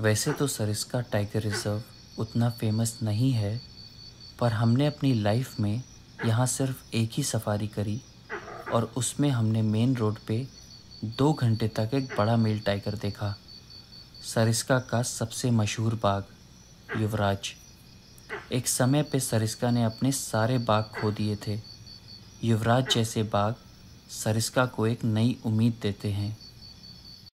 वैसे तो Sariska tiger reserve उतना फ़ेमस नहीं है, पर हमने अपनी लाइफ में यहाँ सिर्फ़ एक ही सफारी करी और उसमें हमने मेन रोड पे दो घंटे तक एक बड़ा मेल टाइगर देखा। सरिस्का का सबसे मशहूर बाग, युवराज। एक समय पे सरिस्का ने अपने सारे बाग खो दिए थे। युवराज जैसे बाग सरिस्का को एक नई उम्मीद देते हैं।